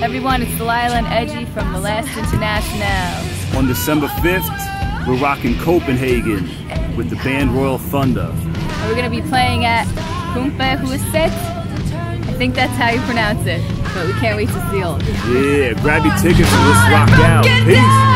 Everyone, it's Delila and Edgey from the Last Internationale. On December 5th, we're rocking Copenhagen with the band Royal Thunder. We're going to be playing at Pumpehuset. I think that's how you pronounce it, but we can't wait to see you. Yeah, grab your tickets and let's rock out. Peace.